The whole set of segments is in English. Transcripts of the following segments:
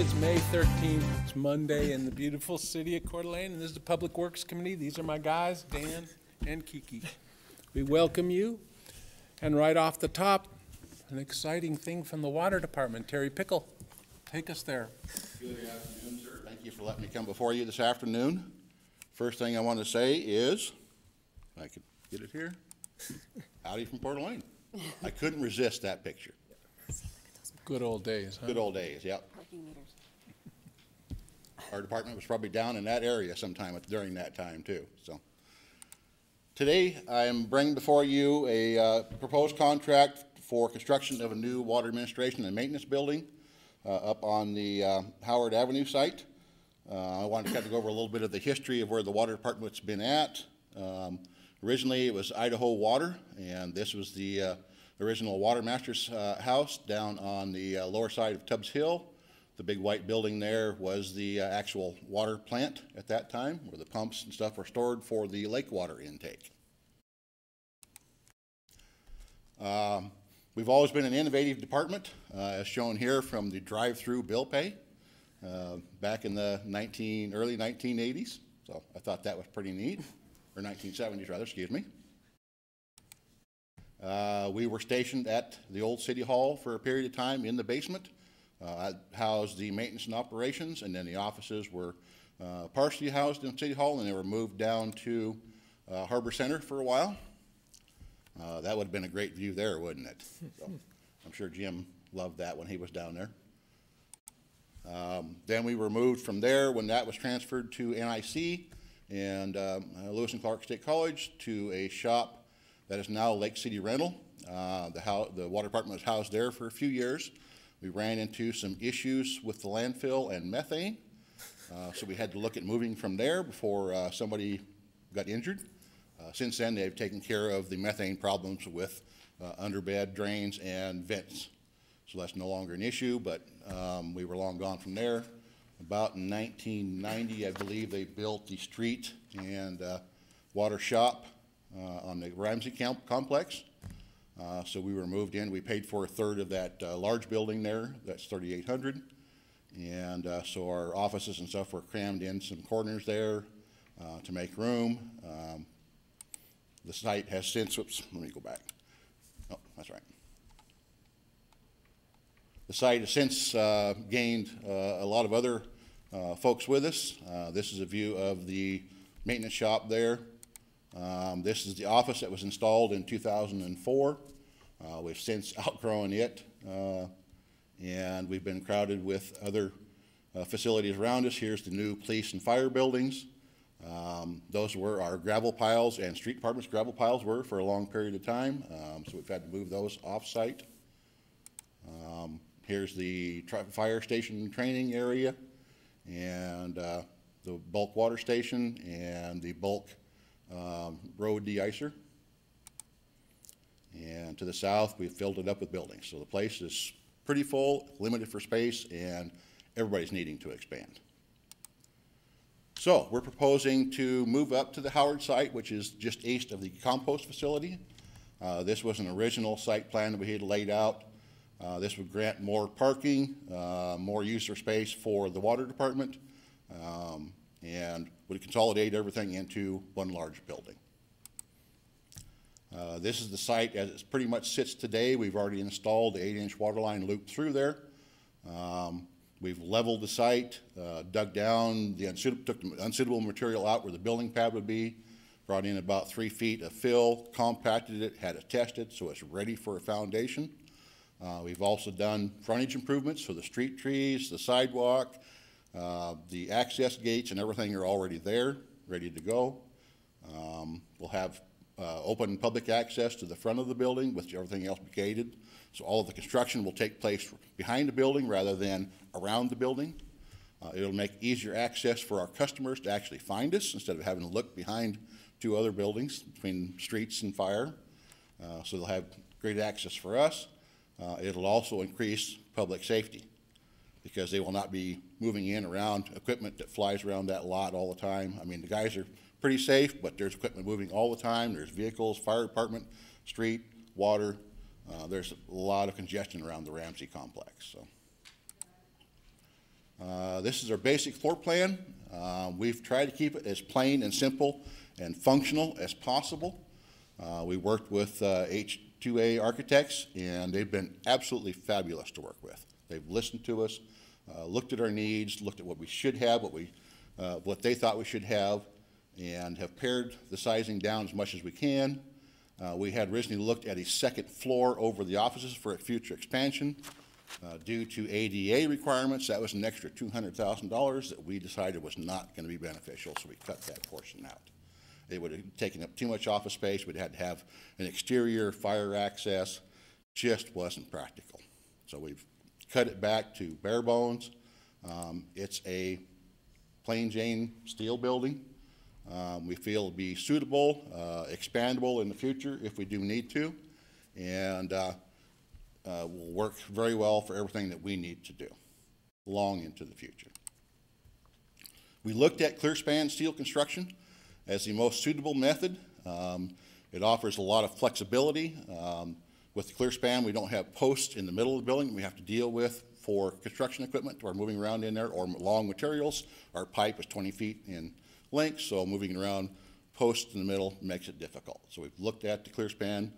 It's May 13th. It's Monday in the beautiful city of Coeur d'Alene, and this is the Public Works Committee. These are my guys, Dan and Kiki. We welcome you. And right off the top, an exciting thing from the Water Department. Terry Pickle, take us there. Good afternoon, sir. Thank you for letting me come before you this afternoon. First thing I want to say is, if I could get it here, howdy from Port Alene. I couldn't resist that picture. Good old days, huh? Good old days, yep. Parking meters. Our department was probably down in that area sometime during that time too, so. Today, I am bringing before you a uh, proposed contract for construction of a new water administration and maintenance building uh, up on the uh, Howard Avenue site. Uh, I wanted to kind of go over a little bit of the history of where the water department's been at. Um, Originally, it was Idaho Water, and this was the uh, original Water Master's uh, house down on the lower side of Tubbs Hill. The big white building there was the uh, actual water plant at that time, where the pumps and stuff were stored for the lake water intake. Um, We've always been an innovative department, uh, as shown here from the drive-through bill pay uh, back in the 19, early 1980s. So I thought that was pretty neat, or 1970s rather, excuse me. Uh, we were stationed at the old city hall for a period of time in the basement. Uh, I housed the maintenance and operations, and then the offices were uh, partially housed in city hall, and they were moved down to uh, Harbor Center for a while. That would have been a great view there, wouldn't it? So, I'm sure Jim loved that when he was down there. Um, then we were moved from there when that was transferred to NIC and um, Lewis and Clark State College to a shop that is now Lake City Rental. Uh, the, the water department was housed there for a few years. We ran into some issues with the landfill and methane, uh, so we had to look at moving from there before uh, somebody got injured. Uh, Since then, they've taken care of the methane problems with uh, underbed drains and vents. So that's no longer an issue, but um, we were long gone from there. About in 1990, I believe, they built the street and uh, water shop uh, on the Ramsey camp- complex. Uh, So we were moved in. We paid for a third of that uh, large building there. That's 3,800. And uh, so our offices and stuff were crammed in some corners there uh, to make room. Um, the site has since, whoops, let me go back. Oh, that's right. The site has since uh, gained a lot of other folks with us. This is a view of the maintenance shop there. Um, This is the office that was installed in 2004. Uh, We've since outgrown it, uh, and we've been crowded with other uh, facilities around us. Here's the new police and fire buildings. Um, Those were our gravel piles and street department's gravel piles were for a long period of time, um, so we've had to move those off-site. Um, Here's the fire station training area and uh, the bulk water station and the bulk um, road de-icer. And to the south, we've filled it up with buildings. So the place is pretty full, limited for space, and everybody's needing to expand. So we're proposing to move up to the Howard site, which is just east of the compost facility. Uh, This was an original site plan that we had laid out. Uh, This would grant more parking, uh, more user space for the water department, um, and would consolidate everything into one large building. Uh, This is the site as it pretty much sits today. We've already installed the eight-inch water line loop through there. Um, We've leveled the site, uh, dug down the unsuitable, took the unsuitable material out where the building pad would be, brought in about three feet of fill, compacted it, had it tested, so it's ready for a foundation. Uh, We've also done frontage improvements, so the street trees, the sidewalk, uh, the access gates and everything are already there, ready to go. Um, We'll have uh, open public access to the front of the building with everything else gated. So all of the construction will take place behind the building rather than around the building. Uh, It'll make easier access for our customers to actually find us instead of having to look behind two other buildings between streets and fire. Uh, So they'll have great access for us. Uh, It'll also increase public safety because they will not be moving in around equipment that flies around that lot all the time. I mean, the guys are pretty safe, but there's equipment moving all the time. There's vehicles, fire department, street, water. Uh, There's a lot of congestion around the Ramsey complex, so. Uh, This is our basic floor plan. Uh, We've tried to keep it as plain and simple and functional as possible. Uh, We worked with uh, H2A architects, and they've been absolutely fabulous to work with. They've listened to us, uh, looked at our needs, looked at what we should have, what we, uh, what they thought we should have, and have pared the sizing down as much as we can. Uh, We had originally looked at a second floor over the offices for a future expansion. Uh, Due to ADA requirements, that was an extra $200,000 that we decided was not going to be beneficial, so we cut that portion out. It would have taken up too much office space, we'd had to have an exterior fire access, just wasn't practical. So we've cut it back to bare bones. Um, It's a plain Jane steel building. Um, We feel it'll be suitable, uh, expandable in the future if we do need to, and uh, uh, will work very well for everything that we need to do long into the future. We looked at clear span steel construction as the most suitable method. Um, It offers a lot of flexibility. Um, With the clear span, we don't have posts in the middle of the building we have to deal with for construction equipment or moving around in there or long materials. Our pipe is 20 feet in length, so moving around posts in the middle makes it difficult. So we've looked at the clear span.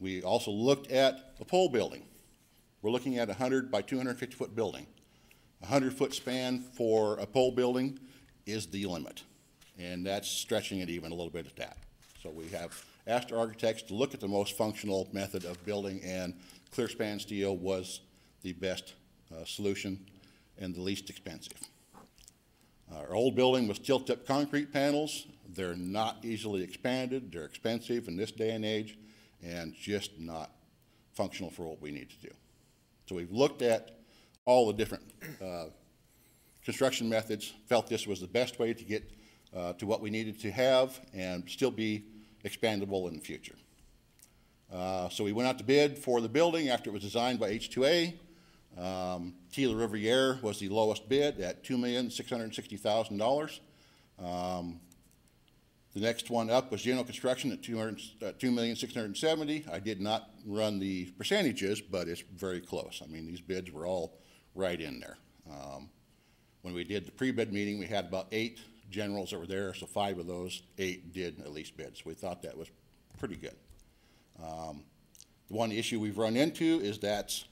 We also looked at a pole building. We're looking at a 100 by 250-foot building. A 100-foot span for a pole building is the limit, and that's stretching it even a little bit at that. So we have asked architects to look at the most functional method of building, and clear span steel was the best uh, solution and the least expensive. Our old building was tilt-up concrete panels. They're not easily expanded, they're expensive in this day and age, and just not functional for what we need to do. So we've looked at all the different uh, construction methods, felt this was the best way to get uh, to what we needed to have and still be expandable in the future. Uh, So we went out to bid for the building after it was designed by H2A. Um, Tila Riviere was the lowest bid at $2,660,000. Um, The next one up was General Construction at 200 uh, 2,670,000. I did not run the percentages, but it's very close. I mean, these bids were all right in there. Um, When we did the pre-bid meeting, we had about eight generals that were there, so five of those eight did at least bid. So we thought that was pretty good. Um, The one issue we've run into is that's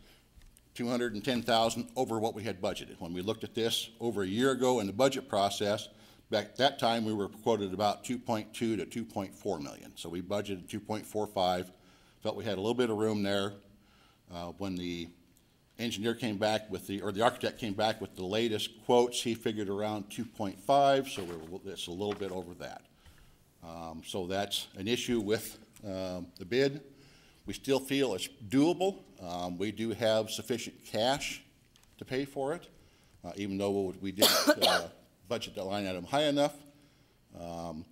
two hundred and ten thousand over what we had budgeted. When we looked at this over a year ago in the budget process, back at that time, we were quoted about two point two to two point four million. So we budgeted two point four five, felt we had a little bit of room there. Uh, when the engineer came back with the, or the architect came back with the latest quotes, he figured around two point five, so we're, it's a little bit over that. Um, So that's an issue with um, the bid. We still feel it's doable. Um, We do have sufficient cash to pay for it, uh, even though we didn't uh, budget that line item high enough. Um,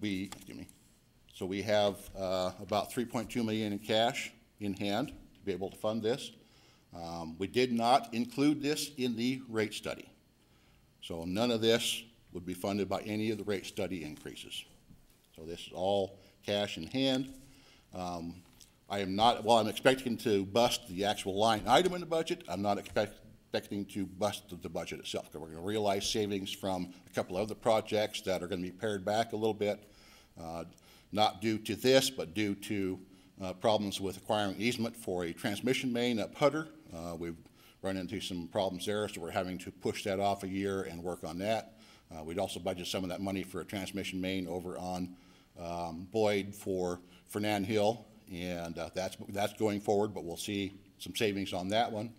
We, excuse me, so we have uh, about 3.2 million in cash in hand to be able to fund this. Um, We did not include this in the rate study. So none of this would be funded by any of the rate study increases. So this is all cash in hand. Um, I am not, while I'm expecting to bust the actual line item in the budget, I'm not expect, expecting to bust the- the budget itself. We're gonna realize savings from a couple of other projects that are gonna be pared back a little bit, uh, not due to this, but due to uh, problems with acquiring easement for a transmission main up Huetter. Uh, We've run into some problems there, so we're having to push that off a year and work on that. Uh, We'd also budget some of that money for a transmission main over on um, Boyd for Fernan Hill, and uh, that's, that's going forward, but we'll see some savings on that one.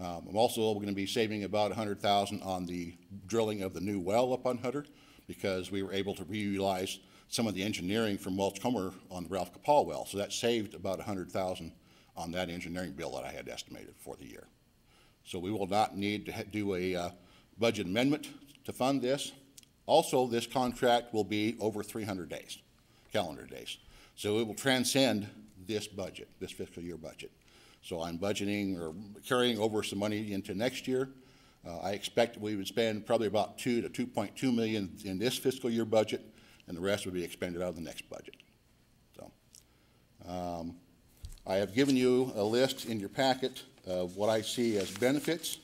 Um, I'm also going to be saving about a hundred thousand on the drilling of the new well up on Huetter, because we were able to reutilize some of the engineering from Welch Comer on the Ralph Capal well, so that saved about a hundred thousand on that engineering bill that I had estimated for the year. So we will not need to do a uh, budget amendment to fund this. Also, this contract will be over 300 days, calendar days. So it will transcend this budget, this fiscal year budget. So I'm budgeting or carrying over some money into next year. Uh, I expect we would spend probably about 2 to 2.2 million in this fiscal year budget, and the rest would be expended out of the next budget. So, um, I have given you a list in your packet of what I see as benefits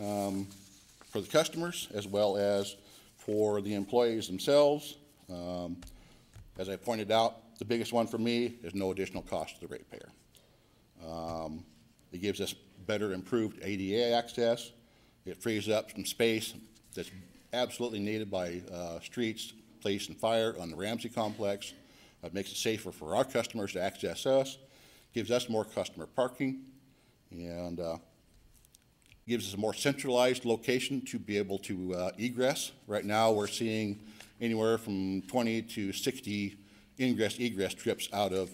um, for the customers as well as for the employees themselves. Um, As I pointed out, the biggest one for me is no additional cost to the ratepayer. Um, It gives us better improved ADA access. It frees up some space that's absolutely needed by uh, streets, police, and fire on the Ramsey complex. It makes it safer for our customers to access us, gives us more customer parking, and uh, gives us a more centralized location to be able to uh, egress. Right now, we're seeing anywhere from 20 to 60 ingress egress trips out of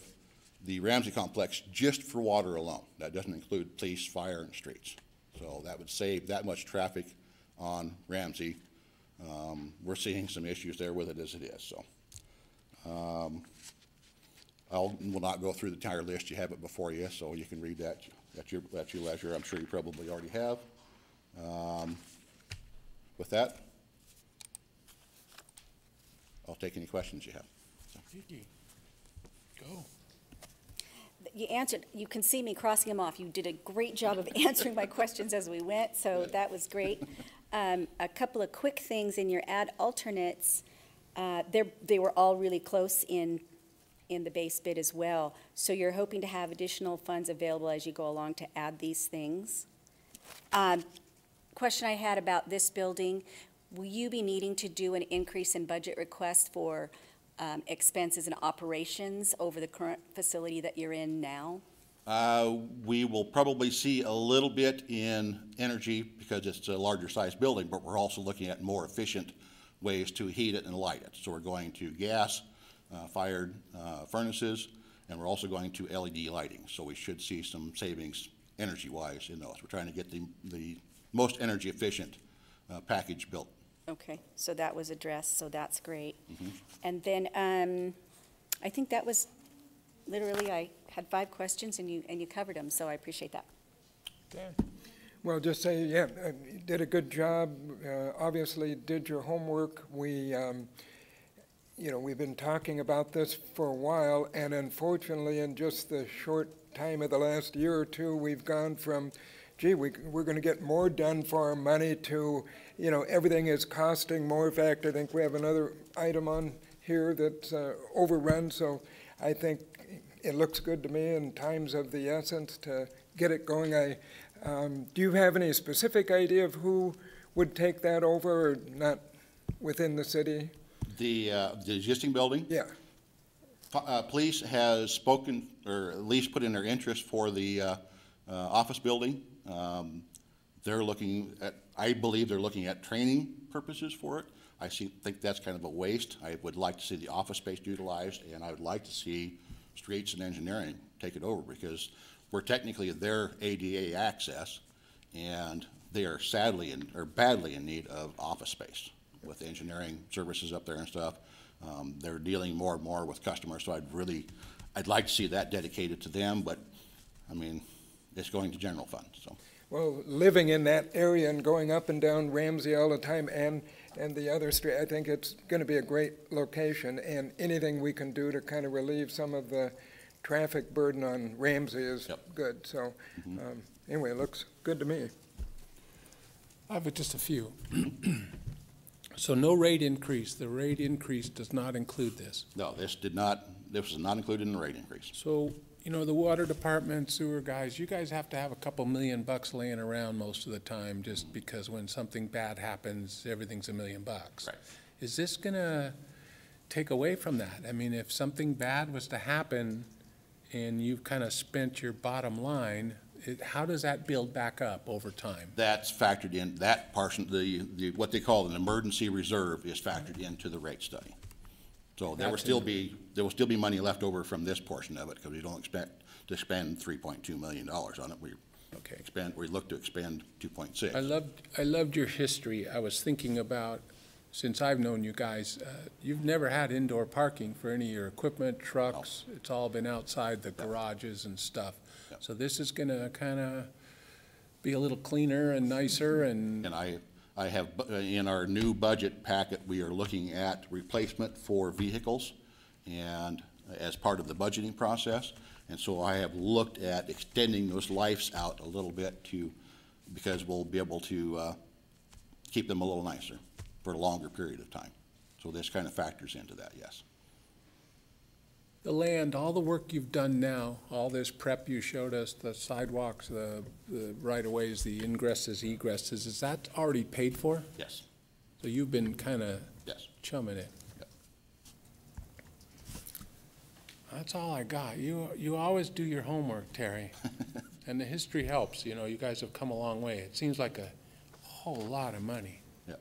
the Ramsey complex just for water alone. That doesn't include police, fire, and streets. So that would save that much traffic on Ramsey. Um, We're seeing some issues there with it as it is, so. um, I'll, will not go through the entire list. You have it before you, so you can read that at your, at your leisure. I'm sure you probably already have. Um, With that, I'll take any questions you have. Kiki, go. You answered, you can see me crossing them off. You did a great job of answering my questions as we went, so that was great. Um, A couple of quick things in your ad alternates, uh, they were all really close in, in the base bid as well. So you're hoping to have additional funds available as you go along to add these things. Um, Question I had about this building, will you be needing to do an increase in budget request for um, expenses and operations over the current facility that you're in now? Uh, We will probably see a little bit in energy because it's a larger size building, but we're also looking at more efficient ways to heat it and light it. So we're going to gas fired uh, furnaces, and we're also going to LED lighting. So we should see some savings energy wise in those. We're trying to get the, the most energy efficient uh, package built. Okay, so that was addressed, so that's great. And then, um, I think that was, literally, I had five questions and you, and you covered them, so I appreciate that. Dan? Well, just say, yeah, uh, you did a good job, uh, obviously did your homework. We, um, you know, we've been talking about this for a while, and unfortunately, in just the short time of the last year or two, we've gone from, gee, we, we're gonna get more done for our money to, you know, everything is costing more. In fact, I think we have another item on here that's uh, overrun, so I think it looks good to me in times of the essence to get it going. I, um, do you have any specific idea of who would take that over, or not within the city? The, uh, the existing building, Yeah, Po- uh, Police has spoken, or at least put in their interest for the uh, uh, office building. Um, They're looking at, I believe they're looking at training purposes for it. I see, think that's kind of a waste. I would like to see the office space utilized, and I would like to see streets and engineering take it over, because we're technically their ADA access, and they are sadly, in or badly in need of office space with engineering services up there and stuff. Um, They're dealing more and more with customers, so I'd really, I'd like to see that dedicated to them, but, I mean, it's going to general fund, so. well, living in that area and going up and down Ramsey all the time and, and the other street, I think it's gonna be a great location, and anything we can do to kind of relieve some of the traffic burden on Ramsey is Yep. good, so, um, anyway, it looks good to me. I have just a few. So no rate increase, the rate increase does not include this. No, this did not, this was not included in the rate increase. So, you know, the water department, sewer guys, you guys have to have a couple million bucks laying around most of the time, just because when something bad happens, everything's a million bucks. Right. Is this gonna take away from that? I mean, if something bad was to happen and you've kind of spent your bottom line, it, how does that build back up over time? That's factored in, that portion, the, the, what they call an emergency reserve is factored into the rate study. So there will That's still in- be, there will still be money left over from this portion of it, because we don't expect to spend three point two million dollars on it. We Okay. expend, we look to expend two point six. I loved, I loved your history. I was thinking about, since I've known you guys, uh, you've never had indoor parking for any of your equipment, trucks. It's all been outside the garages and stuff. Yeah. So this is gonna kinda be a little cleaner and nicer and, And I, I have, uh, in our new budget packet, we are looking at replacement for vehicles and as part of the budgeting process. And so I have looked at extending those lives out a little bit to because we'll be able to uh, keep them a little nicer for a longer period of time. So this kind of factors into that, yes. The land, all the work you've done now, all this prep you showed us, the sidewalks, the, the right-of-ways, the ingresses, egresses, is that already paid for? Yes, So you've been kind of yes. chumming it? Yep. That's all I got. You, you always do your homework, Terry. And the history helps, you know, you guys have come a long way. It seems like a whole lot of money. Yep.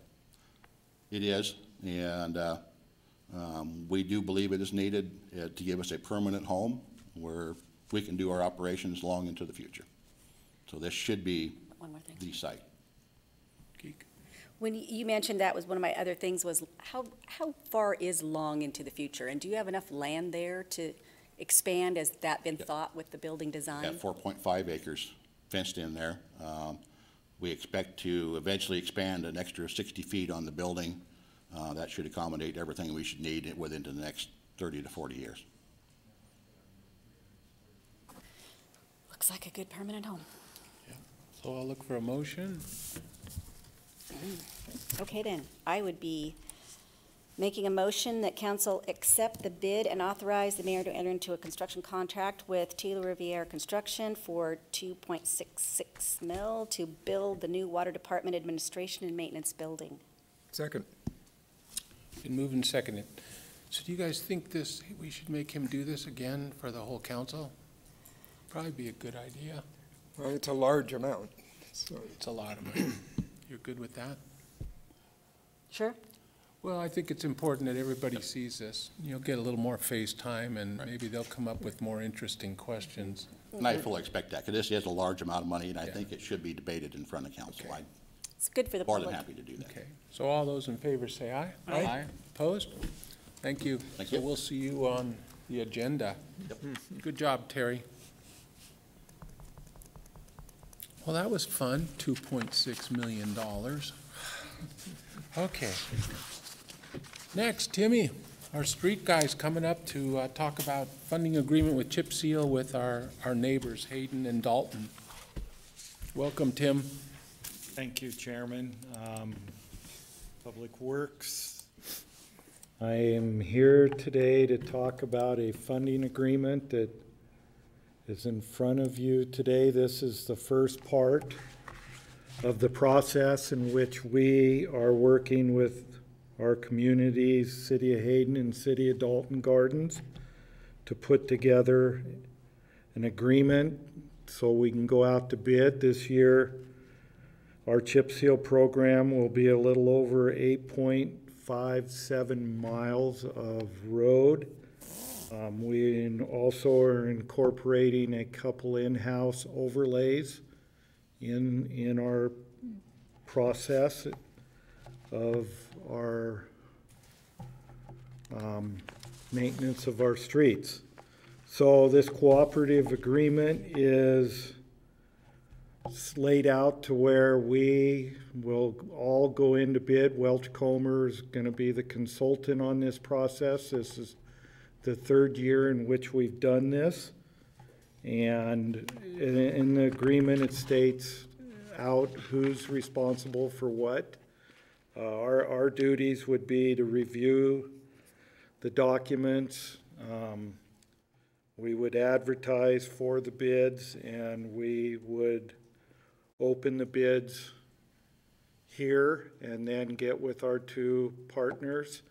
It is, and uh, um, we do believe it is needed uh, to give us a permanent home where we can do our operations long into the future. So this should be One more thing. the site. Geek. When you mentioned that was one of my other things was how, how far is long into the future? And do you have enough land there to expand? Has that been Yep. thought with the building design? Got four point five acres fenced in there. Um, We expect to eventually expand an extra sixty feet on the building. Uh, That should accommodate everything we should need within the next thirty to forty years. Looks like a good permanent home. So I'll look for a motion. Okay then, I would be making a motion that council accept the bid and authorize the mayor to enter into a construction contract with Taylor Riviere Construction for two point six six mil to build the new Water Department Administration and Maintenance Building. Second. Been moved and seconded. So do you guys think this, we should make him do this again for the whole council? Probably be a good idea. Well, it's a large amount, so. It's a lot of money. You're good with that? Sure? Well, I think it's important that everybody sees this. You'll get a little more face time, and maybe they'll come up with more interesting questions. And I fully expect that, because this is a large amount of money, and I Yeah. think it should be debated in front of council. Okay. I'm It's good for the more public. than happy to do that. Okay, so all those in favor say aye. Aye. Opposed? Thank you. Thank So you. we'll see you on the agenda. Good job, Terry. Well, that was fun, two point six million dollars. Okay. Next, Timmy, our street guy's coming up to uh, talk about funding agreement with Chip Seal with our, our neighbors Hayden and Dalton. Welcome, Tim. Thank you, Chairman. Um, Public Works. I am here today to talk about a funding agreement that is in front of you today. This is the first part of the process in which we are working with our communities, City of Hayden and City of Dalton Gardens, to put together an agreement so we can go out to bid this year. Our chip seal program will be a little over eight point five seven miles of road. Um, we also are incorporating a couple in-house overlays in, in our process of our, um, maintenance of our streets. So this cooperative agreement is s- laid out to where we will all go into bid. Welch Comer is gonna be the consultant on this process. This is the third year in which we've done this. And in, in the agreement, it states out who's responsible for what. Uh, our, our duties would be to review the documents, um, we would advertise for the bids and we would open the bids here and then get with our two partners.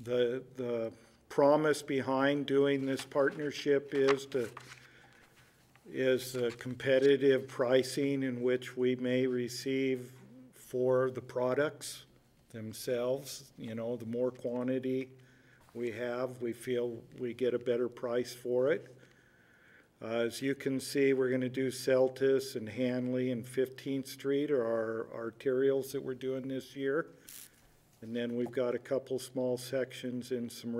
The, the promise behind doing this partnership is to, is competitive pricing in which we may receive for the products themselves. You know, the more quantity we have, we feel we get a better price for it. Uh, As you can see, we're gonna do Seltice and Hanley and Fifteenth Street are our arterials that we're doing this year. And then we've got a couple small sections in some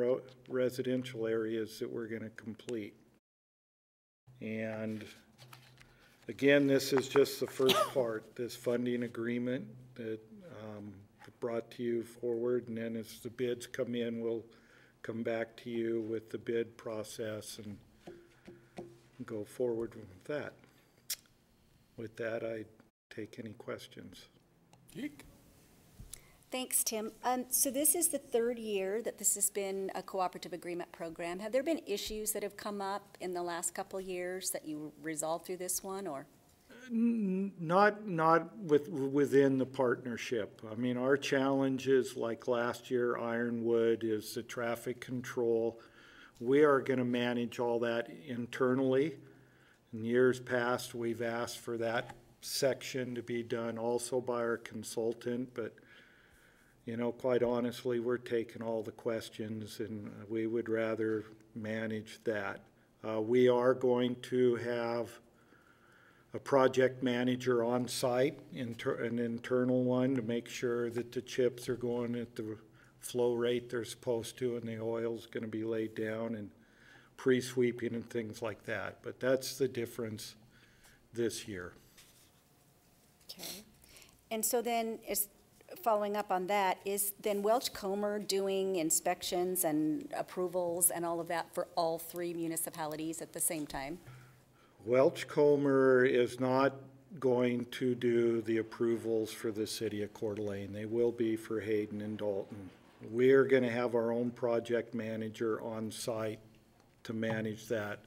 residential areas that we're gonna complete. And again, this is just the first part, this funding agreement that um, brought to you forward. And then as the bids come in, we'll come back to you with the bid process and go forward with that. With that, I take any questions. Kiki? Thanks, Tim. Um, so this is the third year that this has been a cooperative agreement program. Have there been issues that have come up in the last couple years that you resolved through this one, or? Not, not with, within the partnership. I mean, our challenges, like last year, Ironwood, is the traffic control. We are gonna manage all that internally. In years past, we've asked for that section to be done also by our consultant, but, you know, quite honestly, we're taking all the questions and we would rather manage that. Uh, we are going to have a project manager on site, inter, an internal one, to make sure that the chips are going at the flow rate they're supposed to, and the oil's gonna be laid down, and pre-sweeping and things like that. But that's the difference this year. Okay. And so then, is, following up on that, is then Welch Comer doing inspections and approvals and all of that for all three municipalities at the same time? Welch Comer is not going to do the approvals for the city of Coeur d'Alene. They will be for Hayden and Dalton. We're gonna have our own project manager on site to manage that.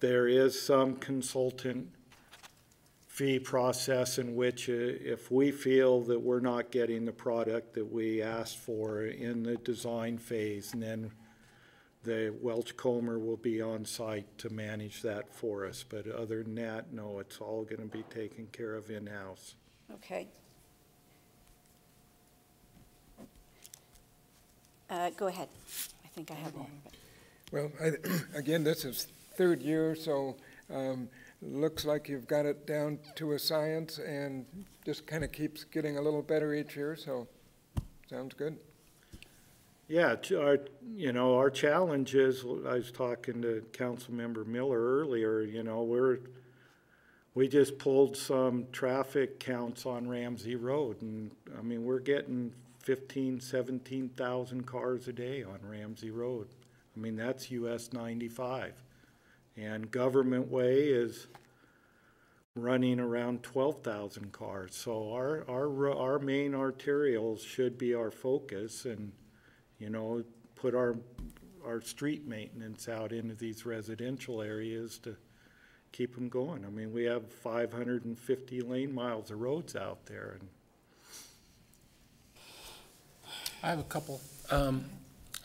There is some consultant fee process in which uh, if we feel that we're not getting the product that we asked for in the design phase, and then the Welch Comer will be on site to manage that for us. But other than that, no, it's all gonna be taken care of in-house. Okay. Uh, go ahead. I think I have more. but- Well, I, again, this is third year, so, um, looks like you've got it down to a science and just kind of keeps getting a little better each year, so, sounds good. Yeah, our, you know, our challenge is, I was talking to Councilmember Miller earlier, you know, we're, we just pulled some traffic counts on Ramsey Road, and, I mean, we're getting fifteen, seventeen thousand cars a day on Ramsey Road. I mean, that's US ninety-five. And Government Way is running around twelve thousand cars. So our, our, our main arterials should be our focus, and, you know, put our, our street maintenance out into these residential areas to keep them going. I mean, we have five hundred and fifty lane miles of roads out there, and I have a couple. Um,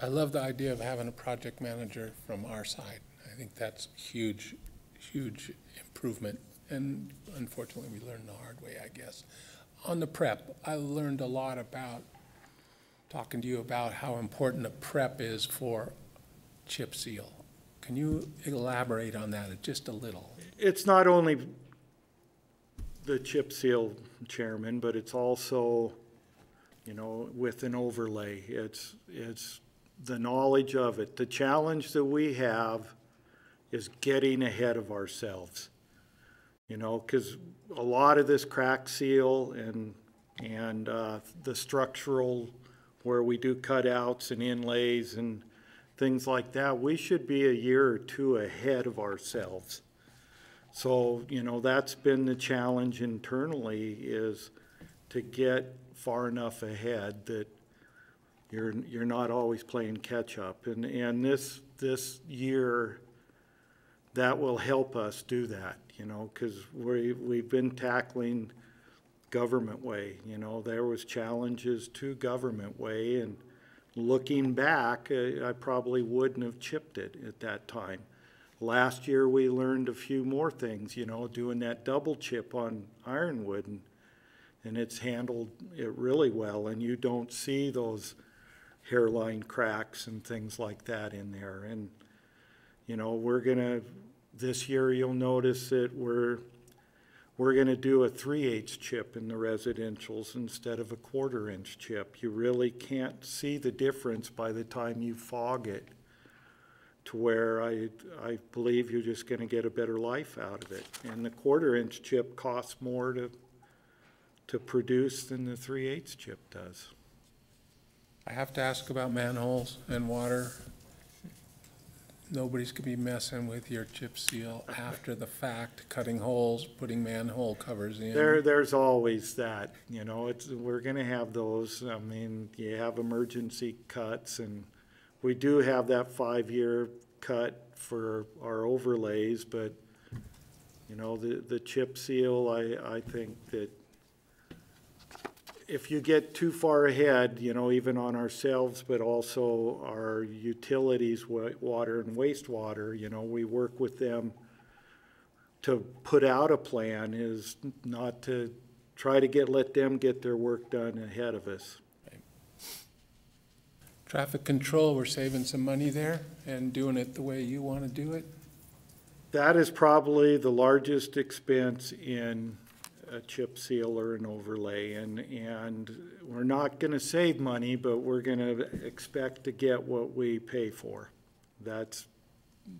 I love the idea of having a project manager from our side. I think that's huge, huge improvement. And unfortunately, we learned the hard way, I guess. On the prep, I learned a lot about, talking to you about how important the prep is for chip seal. Can you elaborate on that just a little? it's not only the chip seal chairman, but it's also, you know, with an overlay. It's, it's the knowledge of it. The challenge that we have is getting ahead of ourselves. You know, because a lot of this crack seal and, and, uh, the structural, where we do cutouts and inlays and things like that, we should be a year or two ahead of ourselves. So, you know, that's been the challenge internally is to get far enough ahead that you're, you're not always playing catch-up. And, and this, this year, that will help us do that, you know, because we, we've been tackling government way, you know, there was challenges to government way, and looking back, uh, I probably wouldn't have chipped it at that time. Last year, we learned a few more things, you know, doing that double chip on Ironwood, and, and it's handled it really well, and you don't see those hairline cracks and things like that in there. And, you know, we're gonna, this year, you'll notice that we're, we're gonna do a three-eighths chip in the residentials instead of a quarter-inch chip. You really can't see the difference by the time you fog it to where I, I believe you're just gonna get a better life out of it. And the quarter-inch chip costs more to, to produce than the three-eighths chip does. I have to ask about manholes and water. nobody's gonna be messing with your chip seal after the fact, cutting holes, putting manhole covers in. There, there's always that, you know, it's, we're gonna have those, I mean, you have emergency cuts and we do have that five-year cut for our overlays, but, you know, the, the chip seal, I, I think that if you get too far ahead, you know, even on ourselves, but also our utilities, water and wastewater, you know, we work with them to put out a plan is not to try to get, let them get their work done ahead of us. Traffic control, we're saving some money there and doing it the way you wanna do it. That is probably the largest expense in a chip seal or an overlay, and, and we're not gonna save money, but we're gonna expect to get what we pay for. That's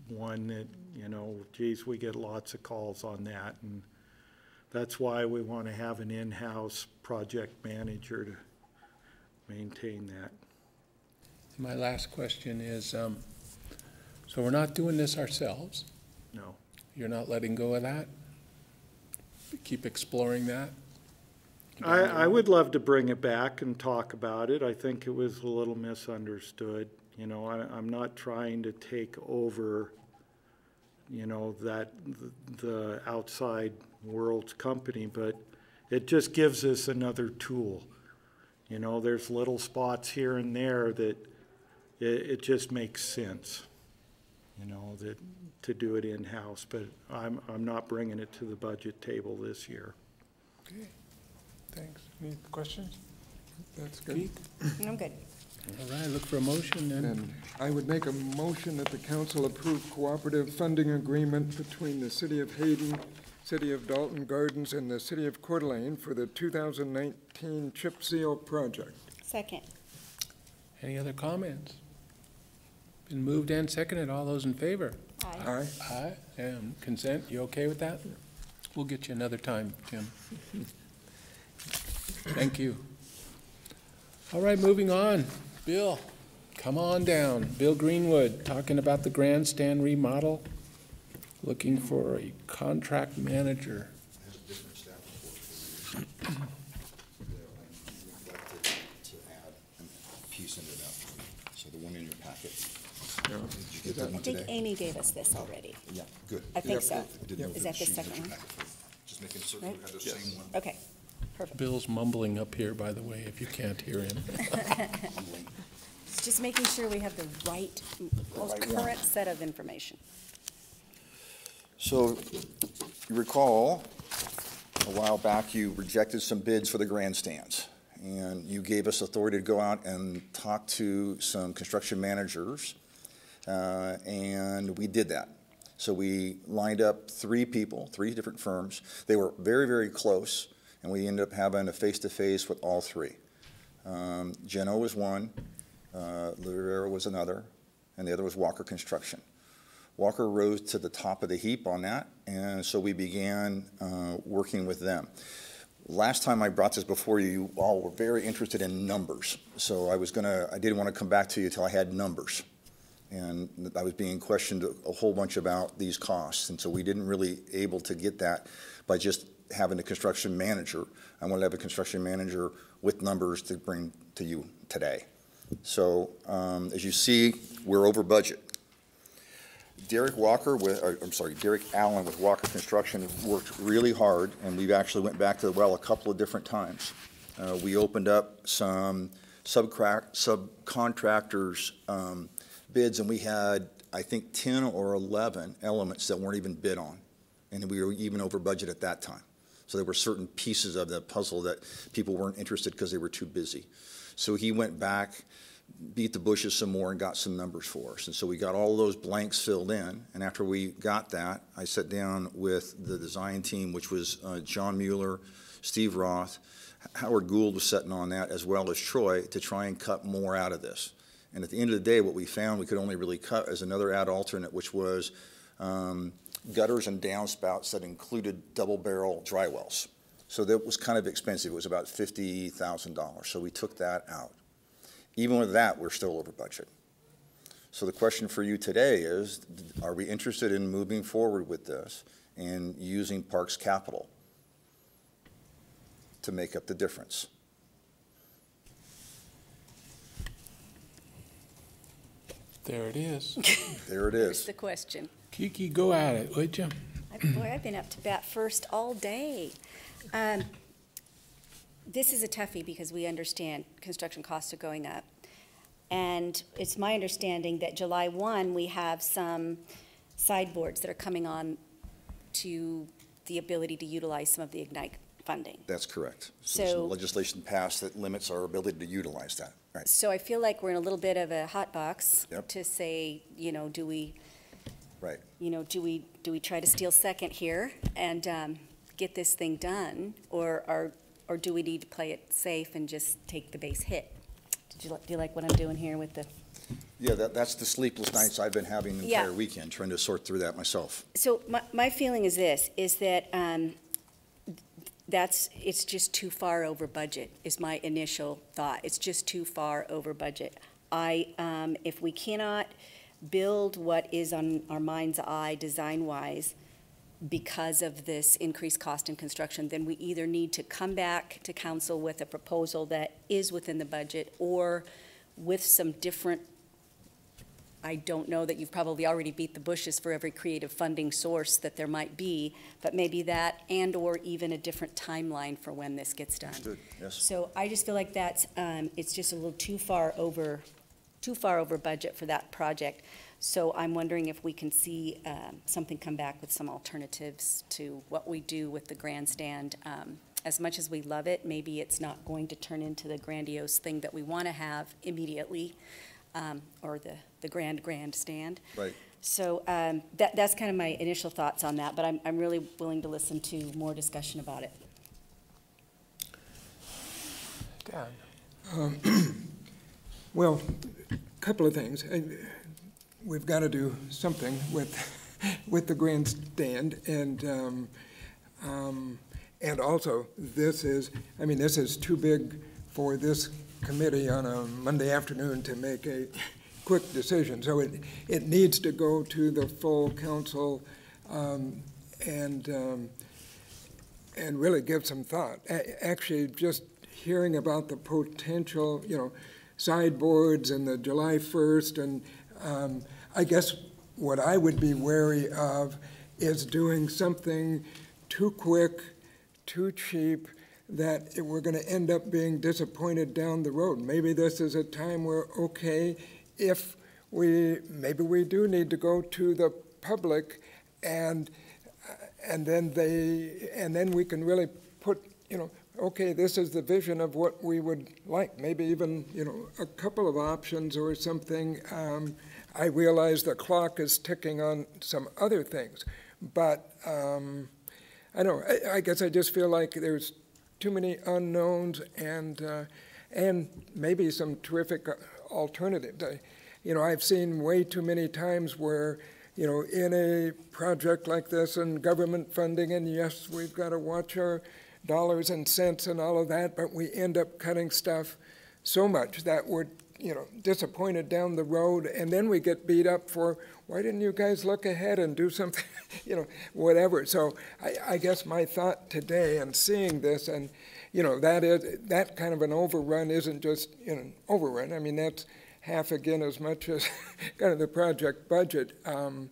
one that, you know, geez, we get lots of calls on that, and that's why we wanna have an in-house project manager to maintain that. My last question is, um, so we're not doing this ourselves? No. You're not letting go of that? Keep exploring that? I, I would love to bring it back and talk about it. I think it was a little misunderstood. You know, I, I'm not trying to take over, you know, that, the outside world's company, but it just gives us another tool. You know, there's little spots here and there that it, it just makes sense, you know, that, to do it in-house, but I'm, I'm not bringing it to the budget table this year. Okay, thanks. Any questions? That's good. Keith? I'm good. All right, look for a motion then. And I would make a motion that the council approve cooperative funding agreement between the City of Hayden, City of Dalton Gardens, and the City of Coeur d'Alene for the 2019 chip seal project. Second. Any other comments? Been moved and seconded. All those in favor? Aye. Aye. Aye. And consent, you okay with that? We'll get you another time, Jim. Thank you. All right, moving on. Bill, come on down. Bill Greenwood, talking about the grandstand remodel, looking for a contract manager. I'd like to to add a piece into that, so the one in your packet. Did you get that I one think today? Amy gave us this already. Yeah, good. I think so. I didn't know if Is that the was second one? Just making certain we Right? had the same one. Okay, perfect. Bill's mumbling up here, by the way, if you can't hear him. Just making sure we have the right, most right one. current set of information. So you recall, a while back, you rejected some bids for the grandstands. And you gave us authority to go out and talk to some construction managers. Uh, And we did that. So we lined up three people, three different firms. They were very, very close, and we ended up having a face-to-face with all three. Um, Geno was one, uh, was another, and the other was Walker Construction. Walker rose to the top of the heap on that, and so we began uh, working with them. Last time I brought this before you, you all were very interested in numbers. So I was gonna, I didn't want to come back to you until I had numbers. And I was being questioned a whole bunch about these costs, and so we didn't really able to get that by just having a construction manager. I wanted to have a construction manager with numbers to bring to you today. So um, as you see, we're over budget. Derek Walker with, I'm sorry, Derek Allen with Walker Construction worked really hard, and we've actually went back to the well a couple of different times. Uh, we opened up some subcontractors, um, bids, and we had, I think, ten or eleven elements that weren't even bid on. And we were even over budget at that time. So there were certain pieces of the puzzle that people weren't interested because they were too busy. So he went back, beat the bushes some more and got some numbers for us. And so we got all those blanks filled in. And after we got that, I sat down with the design team, which was uh, John Mueller, Steve Roth, Howard Gould was sitting on that, as well as Troy, to try and cut more out of this. And at the end of the day, what we found we could only really cut as another ad alternate, which was um, gutters and downspouts that included double barrel dry wells. So that was kind of expensive. It was about fifty thousand dollars. So we took that out. Even with that, we're still over budget. So the question for you today is, are we interested in moving forward with this and using Parks Capital to make up the difference? There it is. There it Here's is. the question. Kiki, go at it, would you? I- Boy, I've been up to bat first all day. Um, This is a toughie because we understand construction costs are going up. And it's my understanding that July 1, we have some sideboards that are coming on to the ability to utilize some of the Ignite funding. That's correct. So So- legislation passed that limits our ability to utilize that. Right. So I feel like we're in a little bit of a hot box Yep. to say, you know, do we, Right. you know, do we, do we try to steal second here and um, get this thing done? Or, or, or do we need to play it safe and just take the base hit? Did you, do you like what I'm doing here with the, Yeah, that, that's the sleepless nights I've been having the Yeah. entire weekend, trying to sort through that myself. so my, my feeling is this, is that um, that's, it's just too far over budget, is my initial thought. It's just too far over budget. I, um, if we cannot build what is on our mind's eye, design-wise, because of this increased cost in construction, then we either need to come back to council with a proposal that is within the budget, or with some different I don't know that you've probably already beat the bushes for every creative funding source that there might be, but maybe that and/or even a different timeline for when this gets done. Understood, yes. So I just feel like that's, um, it's just a little too far over, too far over budget for that project. So I'm wondering if we can see, um, something come back with some alternatives to what we do with the grandstand. Um, as much as we love it, maybe it's not going to turn into the grandiose thing that we want to have immediately, um, or the, the grand grandstand. Right. So, um, that, that's kind of my initial thoughts on that, but I'm, I'm really willing to listen to more discussion about it. Dan? Well, a couple of things. We've got to do something with, with the grandstand, and, um, um, and also, this is, I mean, this is too big for this committee on a Monday afternoon to make a quick decision. So it, it needs to go to the full council um, and, um, and really give some thought. A- Actually, just hearing about the potential, you know, sideboards and the July 1st, and um, I guess what I would be wary of is doing something too quick, too cheap, that we're going to end up being disappointed down the road. Maybe this is a time where, okay, if we, maybe we do need to go to the public and, and then they, and then we can really put, you know, okay, this is the vision of what we would like, maybe even, you know, a couple of options or something. Um, I realize the clock is ticking on some other things, but, um, I don't, know, I, I guess I just feel like there's too many unknowns and, uh, and maybe some terrific alternatives. I- You know, I've seen way too many times where, you know, in a project like this and government funding, and yes, we've got to watch our dollars and cents and all of that, but we end up cutting stuff so much that we're, you know, disappointed down the road, and then we get beat up for, why didn't you guys look ahead and do something, you know, whatever. So I, I guess my thought today and seeing this, and, you know, that is, that kind of an overrun isn't just, you know, overrun. I mean, that's half again as much as kind of the project budget. Um,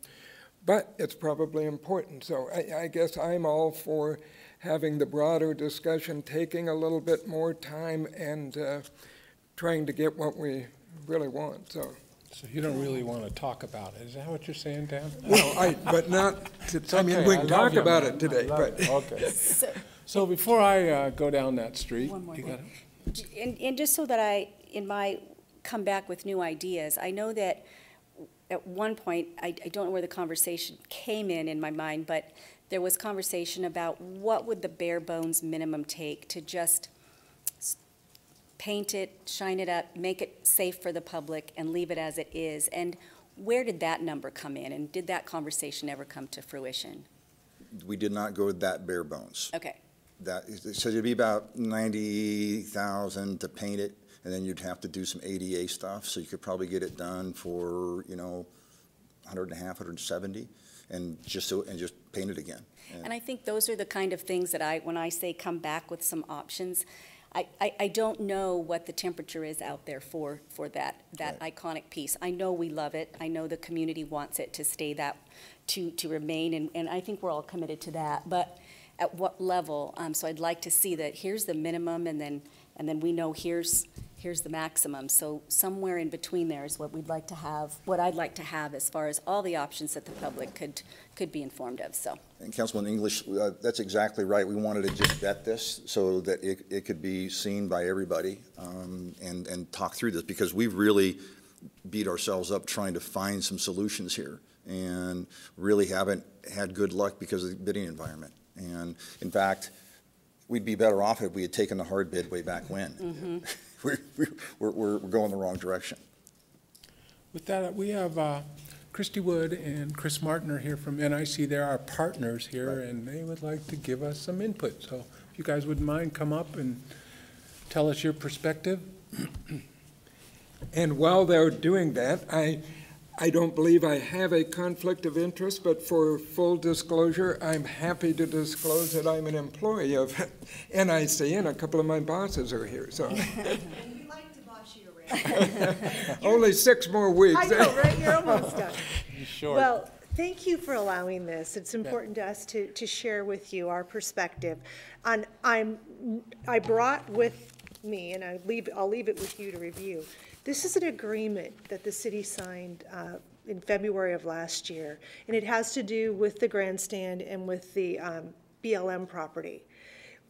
but it's probably important. So I, I guess I'm all for having the broader discussion, taking a little bit more time and uh, trying to get what we really want. So, So you don't really want to talk about it, is that what you're saying, Dan? no, I, but not, to, I mean, we can talk you, about man. it today, but. it. Okay. So, So before I uh, go down that street, One more you thing. got And, and just so that I, in my, come back with new ideas, I know that at one point, I, I don't know where the conversation came in in my mind, but there was conversation about what would the bare bones minimum take to just s- paint it, shine it up, make it safe for the public, and leave it as it is. And where did that number come in, and did that conversation ever come to fruition? We did not go that bare bones. Okay, That, so it'd be about ninety thousand to paint it. and then you'd have to do some ADA stuff, so you could probably get it done for, you know, hundred and a half, hundred and seventy, and just so, and just paint it again. And I think those are the kind of things that I, when I say come back with some options, I, I, I don't know what the temperature is out there for, for that, that iconic piece. I know we love it. I know the community wants it to stay that, to, to remain, and, and I think we're all committed to that. But at what level? Um, so I'd like to see that here's the minimum, and then, and then we know here's, here's the maximum. So somewhere in between there is what we'd like to have, what I'd like to have as far as all the options that the public could, could be informed of, so. And Councilman English, uh, that's exactly right. We wanted to just vet this so that it, it could be seen by everybody um, and, and talk through this, because we've really beat ourselves up trying to find some solutions here and really haven't had good luck because of the bidding environment. And in fact, we'd be better off if we had taken the hard bid way back when. We're, we're, we're going the wrong direction. With that, we have uh, Christie Wood and Chris Martin are here from NIC. They're our partners here, and they would like to give us some input. So if you guys wouldn't mind, come up and tell us your perspective. And while they're doing that, I, I don't believe I have a conflict of interest, but for full disclosure, I'm happy to disclose that I'm an employee of NIC, and a couple of my bosses are here, so And we like to boss you around. only six more weeks. I know, right? You're almost done. Short. Well, thank you for allowing this. It's important to us to, to share with you our perspective. And I'm, I brought with me, and I leave, I'll leave it with you to review. This is an agreement that the city signed uh, in February of last year, and it has to do with the grandstand and with the um, BLM property.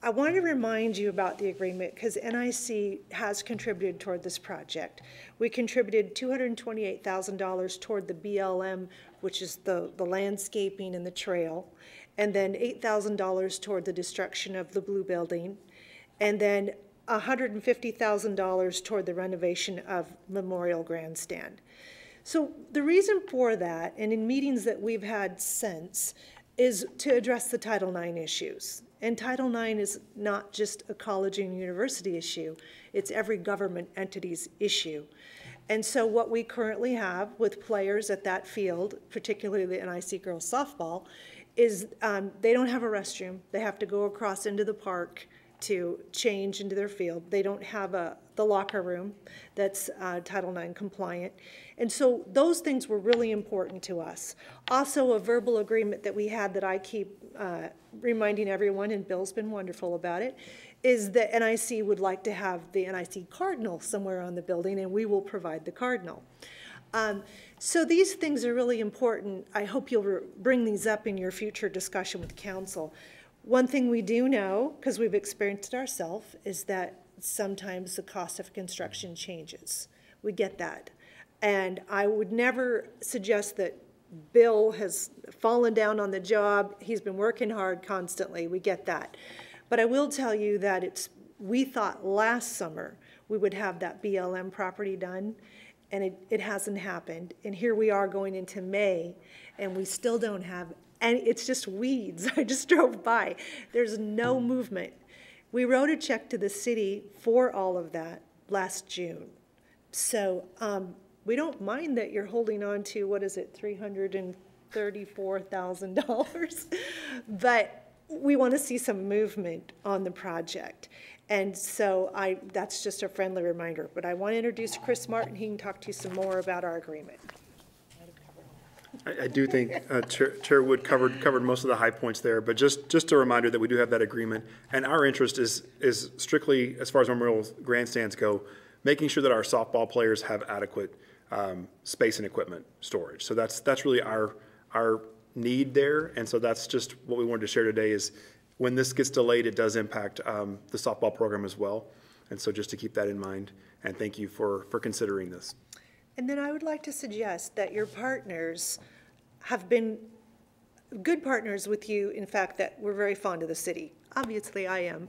I want to remind you about the agreement because NIC has contributed toward this project. We contributed $228,000 toward the BLM, which is the, the landscaping and the trail, and then $8,000 toward the destruction of the blue building, and then $150,000 toward the renovation of Memorial Grandstand. So the reason for that, and in meetings that we've had since, is to address the Title IX issues. And Title IX is not just a college and university issue, it's every government entity's issue. And so what we currently have with players at that field, particularly the NIC girls softball, is um, they don't have a restroom. They have to go across into the park to change into their field. They don't have a, the locker room that's uh, Title IX compliant. And so those things were really important to us. Also, a verbal agreement that we had that I keep uh, reminding everyone, and Bill's been wonderful about it, is that NIC would like to have the NIC Cardinal somewhere on the building, and we will provide the Cardinal. Um, So these things are really important. I hope you'll bring these up in your future discussion with council. One thing we do know, because we've experienced it ourselves, is that sometimes the cost of construction changes. We get that. And I would never suggest that Bill has fallen down on the job. He's been working hard constantly. We get that. But I will tell you that it's, we thought last summer we would have that BLM property done, and it, it hasn't happened. And here we are going into May, and we still don't have, and it's just weeds. I just drove by. There's no movement. We wrote a check to the city for all of that last June. So, um, we don't mind that you're holding on to, what is it, three hundred and thirty-four thousand dollars? But we want to see some movement on the project. And so I, that's just a friendly reminder. But I want to introduce Chris Martin. He can talk to you some more about our agreement. I, I do think uh, Chair Chair Wood covered, covered most of the high points there, but just, just a reminder that we do have that agreement. And our interest is, is strictly, as far as Memorial grandstands go, making sure that our softball players have adequate um, space and equipment storage. So that's, that's really our, our need there. And so that's just what we wanted to share today is when this gets delayed, it does impact um, the softball program as well. And so just to keep that in mind, and thank you for, for considering this. And then I would like to suggest that your partners have been good partners with you, in fact, that we're very fond of the city. Obviously, I am.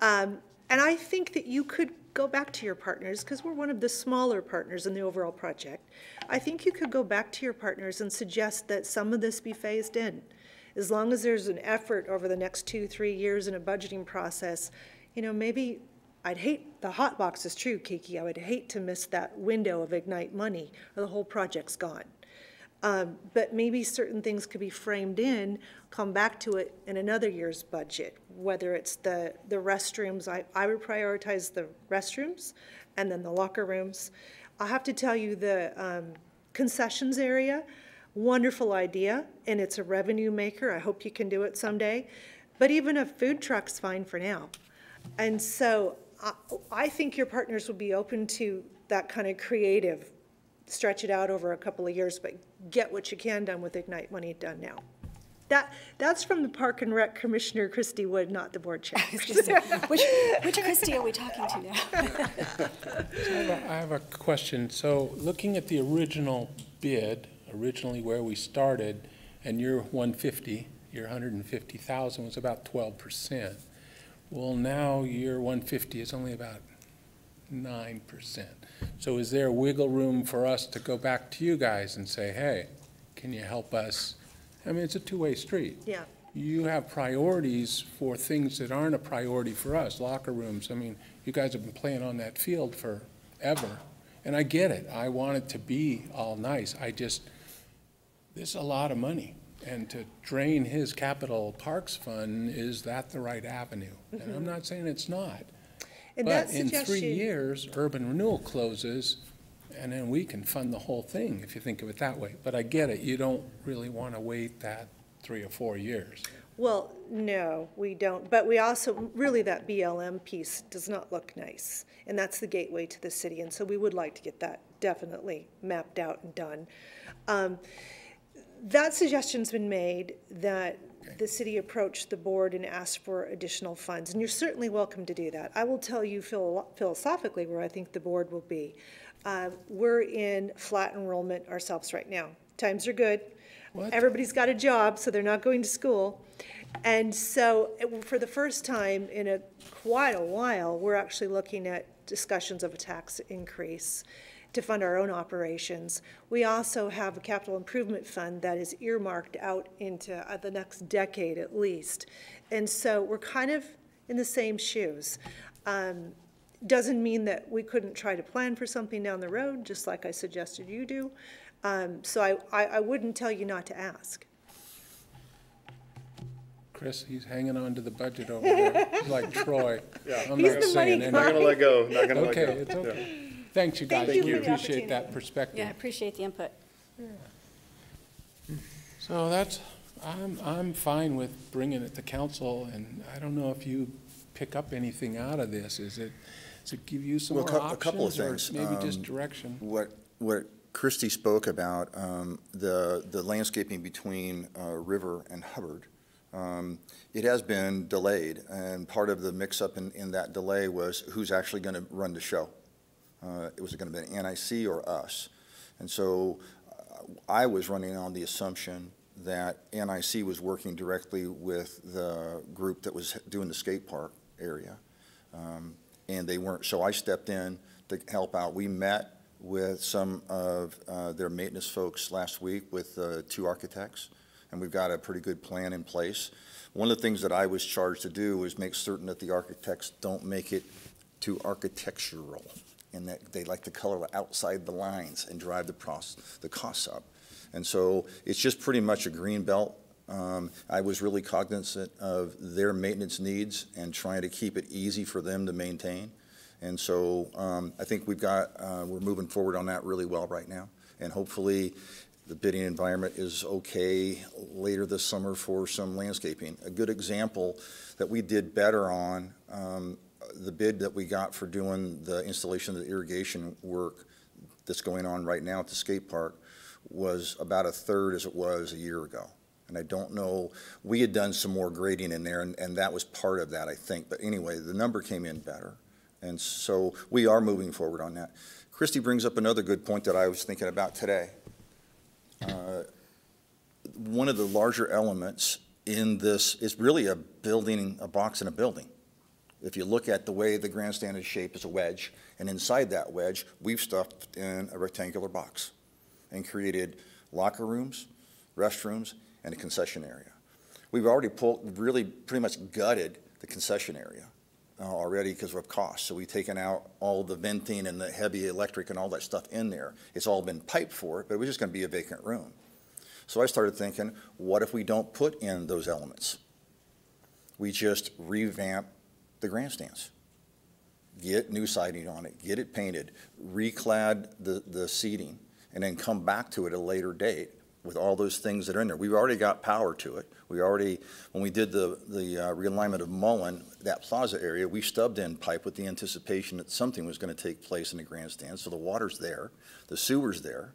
Um, and I think that you could go back to your partners, because we're one of the smaller partners in the overall project. I think you could go back to your partners and suggest that some of this be phased in. As long as there's an effort over the next two, three years in a budgeting process, you know, maybe I'd hate, the hot box is true, Kiki, I would hate to miss that window of Ignite money, or the whole project's gone. Um, But maybe certain things could be framed in, come back to it in another year's budget, whether it's the, the restrooms, I, I would prioritize the restrooms and then the locker rooms. I have to tell you, the um, concessions area, wonderful idea, and it's a revenue maker, I hope you can do it someday. But even a food truck's fine for now. And so I, I think your partners would be open to that kind of creative stretch it out over a couple of years, but get what you can done with Ignite money done now. That, that's from the Park and Rec Commissioner Christie Wood, not the board chair. Which, which Christie are we talking to now? I have a- I have a question. So looking at the original bid, originally where we started, and your 150, your 150,000 was about 12%. Well, now your 150 is only about 9%. So is there wiggle room for us to go back to you guys and say, hey, can you help us? I mean, it's a two-way street. Yeah. You have priorities for things that aren't a priority for us, locker rooms. I mean, you guys have been playing on that field forever. And I get it. I want it to be all nice. I just, this is a lot of money. And to drain his capital parks fund, is that the right avenue? And I'm mm-hmm. not saying it's not. And that But in three years, urban renewal closes, and then we can fund the whole thing, if you think of it that way. But I get it. You don't really want to wait that three or four years. Well, no, we don't, but we also, really, that BLM piece does not look nice, and that's the gateway to the city, and so we would like to get that definitely mapped out and done. Um, That suggestion's been made, that the city approached the board and asked for additional funds, and you're certainly welcome to do that. I will tell you philo- philosophically where I think the board will be. Uh, We're in flat enrollment ourselves right now. Times are good. What? Everybody's got a job, so they're not going to school. And so, for the first time in a, quite a while, we're actually looking at discussions of a tax increase to fund our own operations. We also have a capital improvement fund that is earmarked out into uh, the next decade at least. And so, we're kind of in the same shoes. Um, Doesn't mean that we couldn't try to plan for something down the road, just like I suggested you do. Um, So I, I, I wouldn't tell you not to ask. Chris, he's hanging on to the budget over there. He's like Troy. I'm He's not the money saying Not gonna let go, not gonna let go. Okay, it's okay. Thanks, you guys. Thank you We for the appreciate that opportunity. perspective. Yeah, I appreciate the input. So that's, I'm, I'm fine with bringing it to council, and I don't know if you pick up anything out of this. Is it, does it give you some Well, more a cou- a couple of options, or things. maybe just Um, direction? What, what Christie spoke about, um, the, the landscaping between uh, River and Hubbard, um, it has been delayed, and part of the mix-up in, in that delay was who's actually going to run the show. Uh, It was going to be an NIC or us. And so uh, I was running on the assumption that NIC was working directly with the group that was doing the skate park area. Um, And they weren't, so I stepped in to help out. We met with some of uh, their maintenance folks last week with two architects, and we've got a pretty good plan in place. One of the things that I was charged to do was make certain that the architects don't make it too architectural, and that they like to color outside the lines and drive the pros, the costs up. And so it's just pretty much a green belt. Um, I was really cognizant of their maintenance needs and trying to keep it easy for them to maintain. And so um, I think we've got, uh, we're moving forward on that really well right now. And hopefully, the bidding environment is okay later this summer for some landscaping. A good example that we did better on, um, the bid that we got for doing the installation of the irrigation work that's going on right now at the skate park was about a third as it was a year ago. And I don't know, we had done some more grading in there, and, and that was part of that, I think. But anyway, the number came in better. And so we are moving forward on that. Christie brings up another good point that I was thinking about today. Uh, One of the larger elements in this is really a building, a box in a building. If you look at the way the grandstand is shaped as a wedge, and inside that wedge, we've stuffed in a rectangular box and created locker rooms, restrooms, and a concession area. We've already pulled, really pretty much gutted the concession area uh, already because of cost. So we've taken out all the venting and the heavy electric and all that stuff in there. It's all been piped for it, but it was just going to be a vacant room. So I started thinking, what if we don't put in those elements? We just revamp the grandstands. Get new siding on it, get it painted, reclad the, the seating, and then come back to it at a later date with all those things that are in there. We've already got power to it. We already, when we did the, the uh, realignment of Mullan, that plaza area, we stubbed in pipe with the anticipation that something was going to take place in the grandstand. So the water's there, the sewer's there.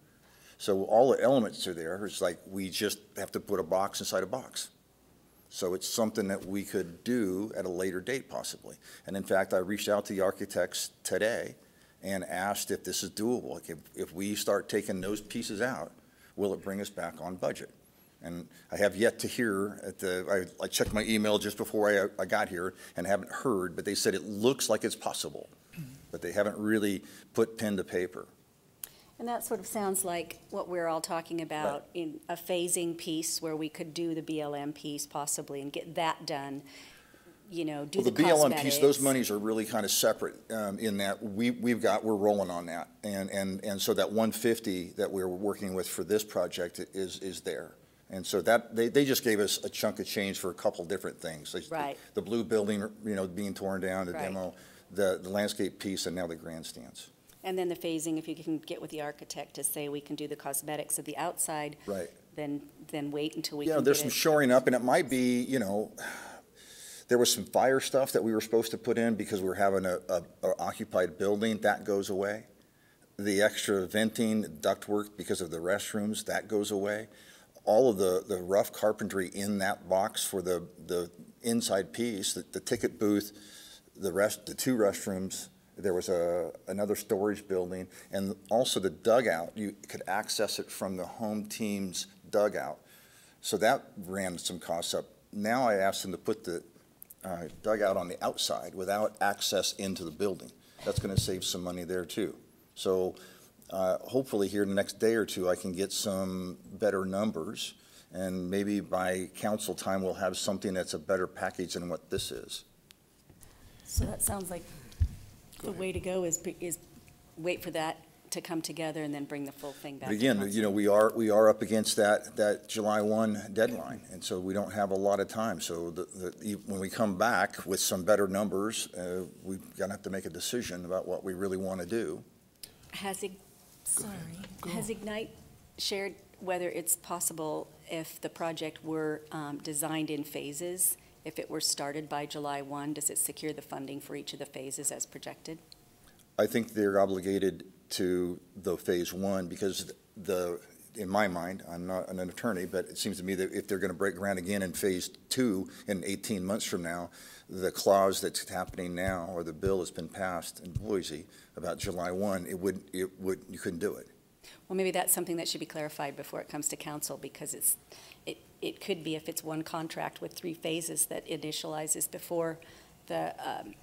So all the elements are there. It's like we just have to put a box inside a box. So it's something that we could do at a later date possibly. And in fact, I reached out to the architects today and asked if this is doable. Like if, if we start taking those pieces out, will it bring us back on budget? And I have yet to hear at the, I, I checked my email just before I, I got here and haven't heard, but they said it looks like it's possible. But they haven't really put pen to paper. And that sort of sounds like what we're all talking about in a phasing piece where we could do the BLM piece possibly and get that done, you know, do Well, the the BLM piece, those monies are really kind of separate um, in that we, we've got, we're rolling on that. And, and, and so that 150 that we're working with for this project is, is there. And so that, they, they just gave us a chunk of change for a couple different things. They- Right. The blue building, you know, being torn down, the Right. demo, the, the landscape piece, and now the grandstands. And then the phasing, if you can get with the architect to say we can do the cosmetics of the outside, Right. then, then wait until we You know, there's some it. shoring up, and it might be, you know, there was some fire stuff that we were supposed to put in because we were having a, a a occupied building, that goes away. The extra venting, ductwork because of the restrooms, that goes away. All of the, the rough carpentry in that box for the, the inside piece, the, the ticket booth, the rest, the two restrooms, there was a, another storage building, and also the dugout, you could access it from the home team's dugout. So that ran some costs up. Now I asked them to put the uh, dugout on the outside without access into the building. That's going to save some money there too. So uh, hopefully here in the next day or two, I can get some better numbers. And maybe by council time, we'll have something that's a better package than what this is. So that sounds like the way to go is, is wait for that to come together and then bring the full thing back But again, you know, we are, we are up against that, that July 1 deadline, and so we don't have a lot of time. So the, the, when we come back with some better numbers, uh, we're going to have to make a decision about what we really want to do. Has, Ig- sorry, has Ignite shared whether it's possible if the project were um, designed in phases, if it were started by July 1, does it secure the funding for each of the phases as projected? I think they're obligated to the phase one because the, in my mind, I'm not an attorney, but it seems to me that if they're going to break ground again in phase two in 18 months from now, the clause that's happening now, or the bill that's been passed in Boise about July 1, it would, it would, you couldn't do it. Well, maybe that's something that should be clarified before it comes to council, because it's, it, it could be if it's one contract with three phases that initializes before the um,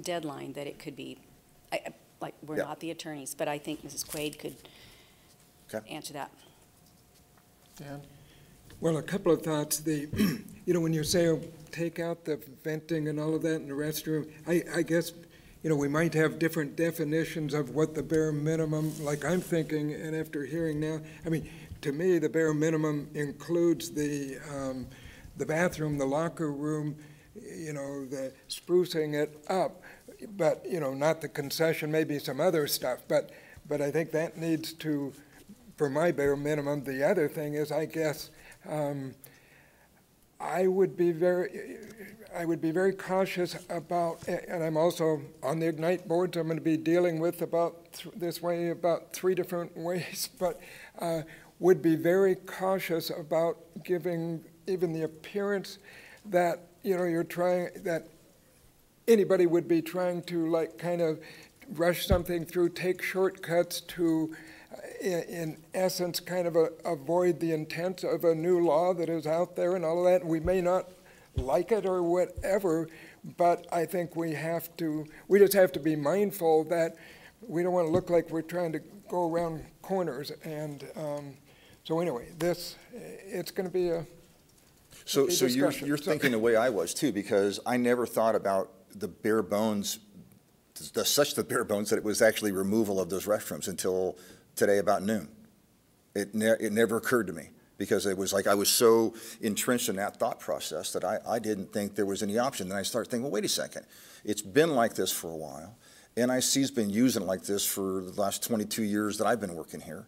deadline, that it could be, I, I- like, we're Yeah. not the attorneys, but I think Mrs. Quaid could Okay. answer that. Dan? Well, a couple of thoughts. The, you know, when you say oh, take out the venting and all of that in the restroom, I, I guess, you know, we might have different definitions of what the bare minimum, like I'm thinking, and after hearing now, I mean, to me, the bare minimum includes the, um, the bathroom, the locker room, you know, the sprucing it up, but, you know, not the concession, maybe some other stuff, but, but I think that needs to, for my bare minimum, the other thing is, I guess, um, I would be very, I would be very cautious about, and I'm also on the Ignite board, so I'm going to be dealing with about, th- this way, about three different ways, but uh, would be very cautious about giving even the appearance that, you know, you're trying, that anybody would be trying to like kind of rush something through, take shortcuts to, in, in essence, kind of a, avoid the intent of a new law that is out there and all of that. We may not like it or whatever, but I think we have to, we just have to be mindful that we don't want to look like we're trying to go around corners. And um, so anyway, this, it's going to be a, So, Okay, so you're, you're So- thinking the way I was too, because I never thought about the bare bones, the- such the bare bones that it was actually removal of those restrooms until today about noon. It ne, it never occurred to me, because it was like, I was so entrenched in that thought process that I, I didn't think there was any option. Then I start thinking, well, wait a second, it's been like this for a while. NIC's been using like this for the last twenty-two years that I've been working here,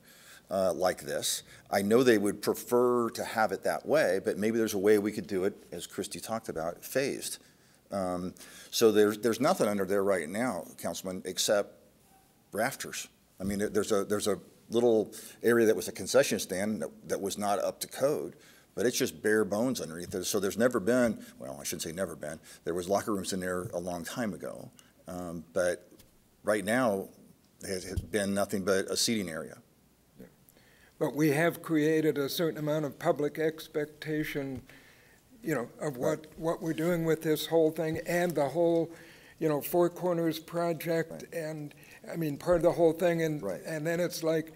uh, like this. I know they would prefer to have it that way, but maybe there's a way we could do it, as Christie talked about, phased. Um, So there's, there's nothing under there right now, Councilman, except rafters. I mean, there's a, there's a little area that was a concession stand that, that was not up to code, but it's just bare bones underneath there. So there's never been, well, I shouldn't say never been, there was locker rooms in there a long time ago. Um, But right now, there has been nothing but a seating area. But we have created a certain amount of public expectation, you know, of what, what we're doing with this whole thing and the whole, you know, Four Corners project and, I mean, part of the whole thing and, Right. and then it's like,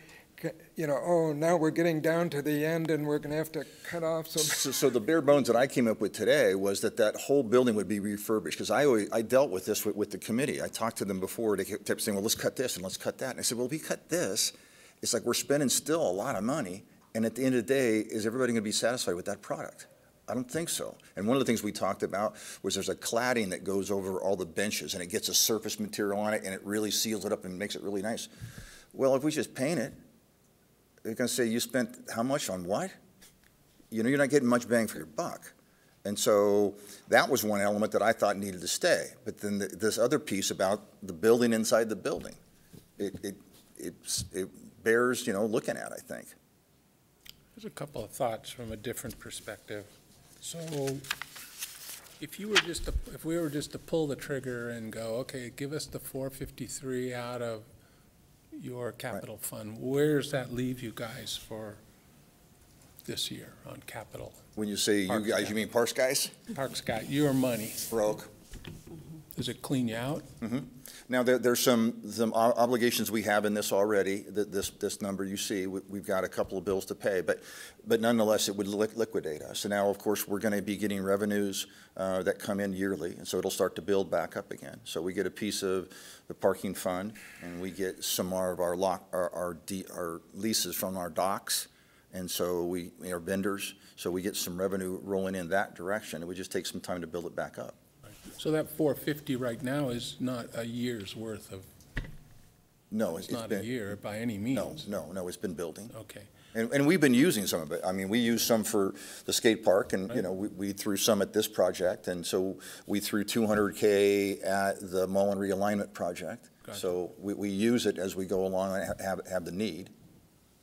you know, oh, now we're getting down to the end and we're gonna have to cut off some. So, so the bare bones that I came up with today was that that whole building would be refurbished, because I always, I dealt with this with, with the committee. I talked to them before, they kept saying, well, let's cut this and let's cut that. And I said, well, if we cut this, it's like we're spending still a lot of money, and at the end of the day, is everybody gonna be satisfied with that product? I don't think so. And one of the things we talked about was there's a cladding that goes over all the benches, and it gets a surface material on it, and it really seals it up and makes it really nice. Well, if we just paint it, they're gonna say, you spent how much on what? you know, you're not getting much bang for your buck. And so that was one element that I thought needed to stay. But then th- this other piece about the building inside the building, it, it, it's, it bears, you know, looking at, I think. There's a couple of thoughts from a different perspective. So if you were just, to if we were just to pull the trigger and go, okay, give us the four fifty-three out of your capital fund, where's that leave you guys for this year on capital? When you say you Parks guys, guy. you mean Parks guys? Parks got your money. Broke. Does it clean you out? Mm-hmm. Now, there, there's some, some obligations we have in this already, that this, this number you see, we, we've got a couple of bills to pay, but, but nonetheless, it would liq- liquidate us. And now, of course, we're gonna be getting revenues, uh, that come in yearly, and so it'll start to build back up again. So we get a piece of the parking fund, and we get some more of our lock, our, our, our leases from our docks, and so we, our vendors, so we get some revenue rolling in that direction. It would just take some time to build it back up. So that four fifty right now is not a year's worth of, No, it's it's not a been, year by any no, means. no, no, no, it's been building. Okay. And, and we've been using some of it. I mean, we used some for the skate park and, you know, we, we threw some at this project. And so we threw two hundred K at the Mullan realignment project. Gotcha. So we, we use it as we go along and ha- have, have the need.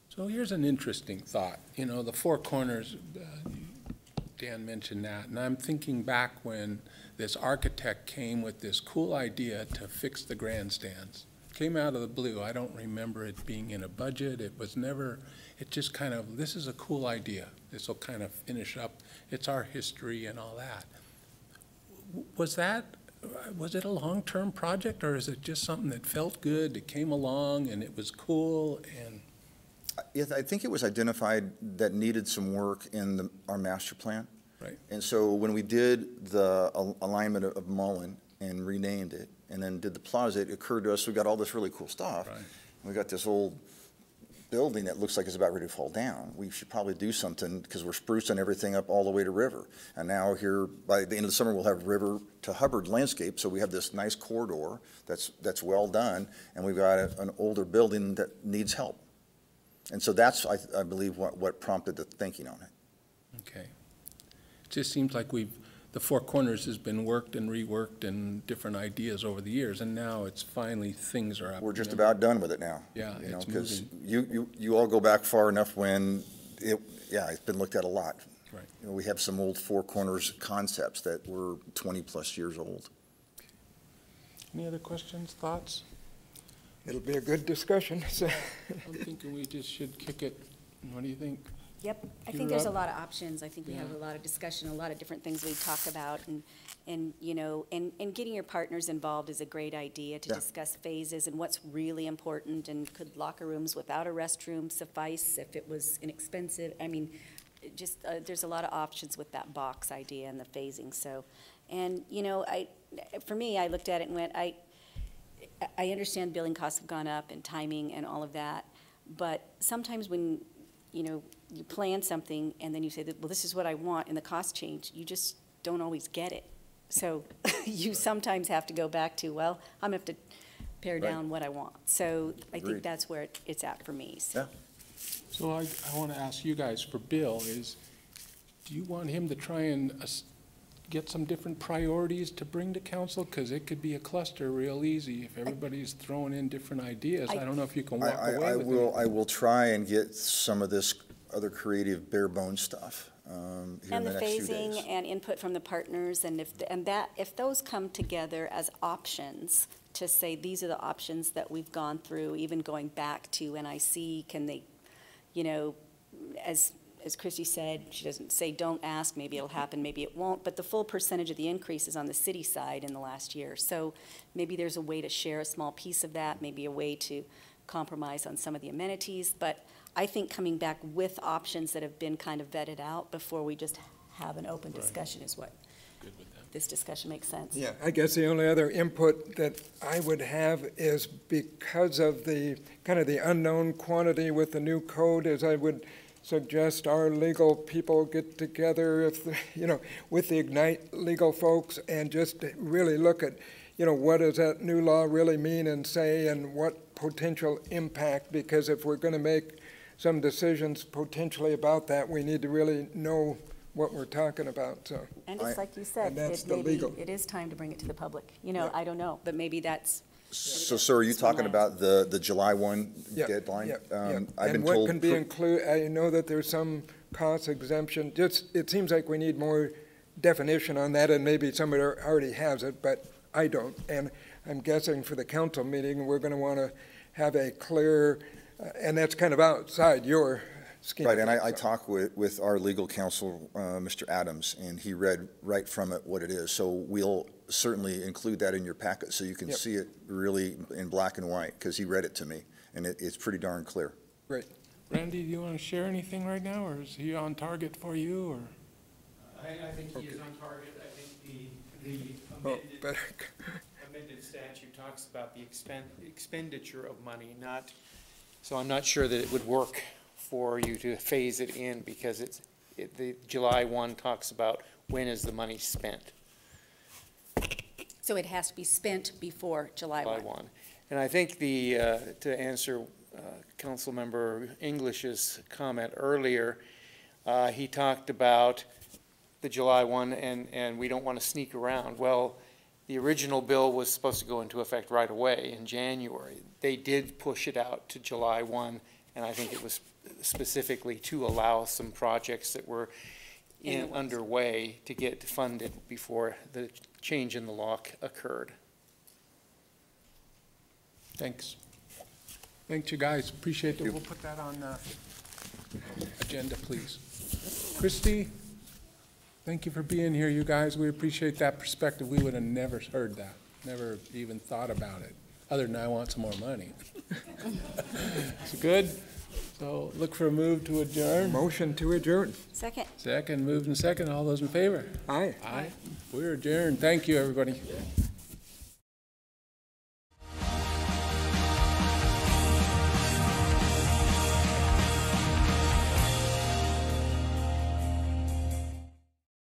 So here's an interesting thought. You know, the Four Corners, uh, Dan mentioned that, and I'm thinking back when this architect came with this cool idea to fix the grandstands. Came out of the blue. I don't remember it being in a budget. It was never, it just kind of, this is a cool idea. This will kind of finish up, it's our history and all that. Was that, was it a long-term project, or is it just something that felt good, it came along, and it was cool, and I think it was identified that needed some work in the, our master plan. Right. And so when we did the al- alignment of Mullan and renamed it, and then did the plaza, it occurred to us, we got all this really cool stuff. Right. We got this old building that looks like it's about ready to fall down. We should probably do something, because we're sprucing everything up all the way to River. And now here, by the end of the summer, we'll have River to Hubbard landscape, so we have this nice corridor that's, that's well done, and we've got a- an older building that needs help. And so that's, I, I believe, what, what prompted the thinking on it. Okay. It just seems like we've, the Four Corners has been worked and reworked and different ideas over the years, and now it's finally, things are up. We're just about done with it now. Yeah, you know, it's 'cause moving. You, you, you all go back far enough when it, yeah, it's been looked at a lot. Right. You know, we have some old Four Corners concepts that were twenty-plus years old. Any other questions, thoughts? It'll be a good discussion, so. I'm thinking we just should kick it. What do you think? Yep, I think there's a lot of options. I think we have a lot of discussion, a lot of different things we've talked about, and, and, you know, and, and getting your partners involved is a great idea to Yeah. discuss phases and what's really important, and could locker rooms without a restroom suffice if it was inexpensive? I mean, it just, uh, there's a lot of options with that box idea and the phasing, so And, you know, I, for me, I looked at it and went, I, I understand billing costs have gone up and timing and all of that, but sometimes when, you know, you plan something and then you say that, well, this is what I want, and the cost change, you just don't always get it. So you sometimes have to go back to, well, I'm gonna have to pare Right. down what I want. So I Agreed. think that's where it- it's at for me. So- Yeah. So I, I want to ask you guys for Bill is, do you want him to try and uh, s- get some different priorities to bring to council? Because it could be a cluster real easy if everybody's throwing in different ideas. I I- don't know if you can walk I, away I with will, it. I will try and get some of this other creative bare bones stuff, um, here in And the the next few phasing days. and input from the partners, and if, and that, if those come together as options, to say, these are the options that we've gone through, even going back to NIC, can they, you know, as, as Christie said, she doesn't say, don't ask, maybe it'll happen, maybe it won't, but the full percentage of the increase is on the city side in the last year. So maybe there's a way to share a small piece of that, maybe a way to compromise on some of the amenities, but I think coming back with options that have been kind of vetted out before we just have an open discussion is what this discussion makes sense. Yeah, I guess the only other input that I would have is because of the, kind of the unknown quantity with the new code, is I would suggest our legal people get together if, the- you know, with the Ignite legal folks and just really look at, you know, what does that new law really mean and say and what potential impact? Because if we're gonna make some decisions potentially about that, we need to really know what we're talking about, so. And it's I- like you said, And it maybe, legal. it is time to bring it to the public. You know, I don't know, but maybe that's, So, sir, are you talking about the, the July one Yeah, deadline? yeah, Um, yeah. I've been And what told can be pr- included, I know that there's some cost exemption, just, it seems like we need more definition on that, and maybe somebody already has it, but I don't. And I'm guessing for the council meeting, we're gonna wanna have a clear, uh, and that's kind of outside your scheme. Right, and I, I of talked with, with our legal counsel, uh, Mr. Adams, and he read right from it what it is. So we'll certainly include that in your packet so you can Yep. see it really in black and white, because he read it to me, and it, it's pretty darn clear. Right. Randy, do you want to share anything right now, or is he on target for you, or? I, I think he is on target. I think the, the Oh, amended, better, amended statute talks about the expen, expenditure of money, not, so I'm not sure that it would work for you to phase it in, because it's, it, the July one talks about when is the money spent, so it has to be spent before July July 1. one. And I think the, uh, to answer, uh, Councilmember English's comment earlier, uh, he talked about the July one, and, and we don't want to sneak around. Well, the original bill was supposed to go into effect right away in January. They did push it out to July one, and I think it was specifically to allow some projects that were In the underway to get funded before the change in the law occurred. Thanks. Thanks, you guys, appreciate it. We'll put that on the agenda, please. Christie, thank you for being here, you guys. We appreciate that perspective. We would have never heard that, never even thought about it, other than I want some more money. It's good? So look for a move to adjourn. motion to adjourn. Second. Second, moved and second. All those in favor? Aye. Aye. We're adjourned. Thank you, everybody.